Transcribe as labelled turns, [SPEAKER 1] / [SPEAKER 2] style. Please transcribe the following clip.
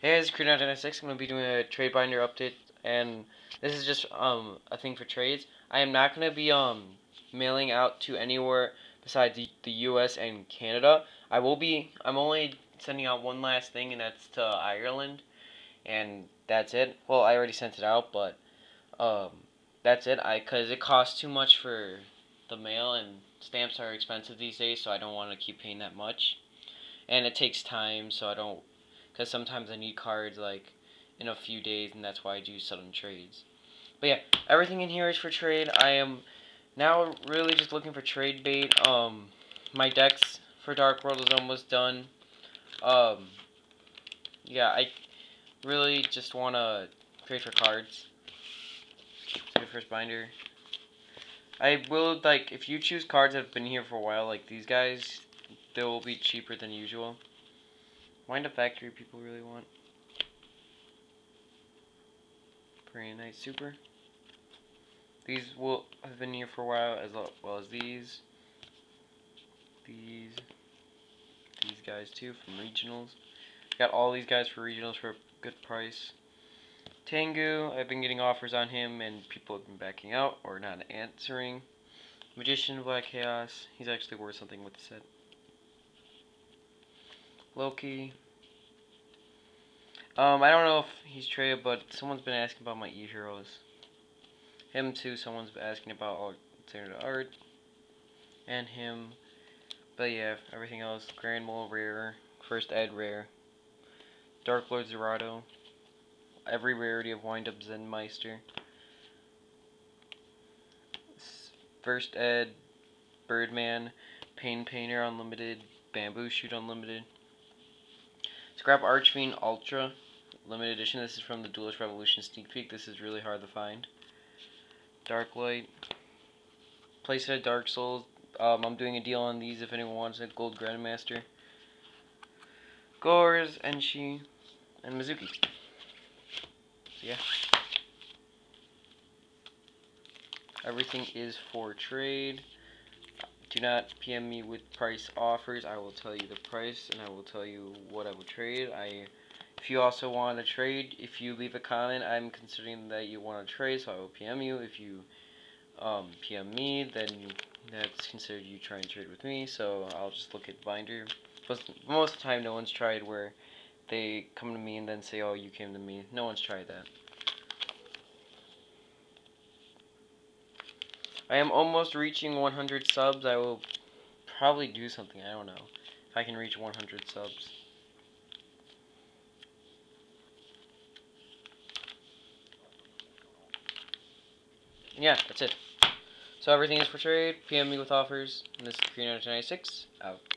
[SPEAKER 1] Hey, it's Crew996. I'm going to be doing a trade binder update, and this is just um a thing for trades. I am not going to be um mailing out to anywhere besides the, the U.S. and Canada. I will be. I'm only sending out one last thing, and that's to Ireland, and that's it. Well, I already sent it out, but um that's it. I because it costs too much for the mail, and stamps are expensive these days, so I don't want to keep paying that much, and it takes time, so I don't because sometimes I need cards like in a few days, and that's why I do sudden trades. But yeah, everything in here is for trade. I am now really just looking for trade bait. Um, my decks for Dark World is almost done. Um, yeah, I really just want to trade for cards. Let's first binder. I will, like, if you choose cards that have been here for a while, like these guys, they will be cheaper than usual. Wind Up Factory people really want. Pretty nice super. These will have been here for a while as well as these. These. These guys too from regionals. Got all these guys for regionals for a good price. Tengu, I've been getting offers on him and people have been backing out or not answering. Magician, Black Chaos, he's actually worth something with the set. Loki. Um, I don't know if he's traded, but someone's been asking about my e-heroes. Him too, someone's been asking about alternative art. And him. But yeah, everything else. Grand Mole rare. First Ed rare. Dark Lord Zerato. Every rarity of Wind Up Zenmaister. First Ed. Birdman. Pain Painter Unlimited. Bamboo Shoot Unlimited. Scrap Archfiend Ultra limited edition. This is from the Duelist Revolution sneak peek. This is really hard to find. Dark Light. Place at Dark Souls. Um, I'm doing a deal on these if anyone wants it. Gold Grandmaster. Gorz, Enishi, and Mizuki. Yeah. Everything is for trade. Do not PM me with price offers. I will tell you the price and I will tell you what I will trade. I if you also want to trade, if you leave a comment, I'm considering that you want to trade, so I will PM you. If you um, PM me, then that's considered you trying to trade with me, so I'll just look at binder. Most, most of the time, no one's tried where they come to me and then say, oh, you came to me. No one's tried that. I am almost reaching 100 subs. I will probably do something. I don't know. If I can reach 100 subs. Yeah, that's it. So everything is for trade. PM me with offers. And this is Crew996 out.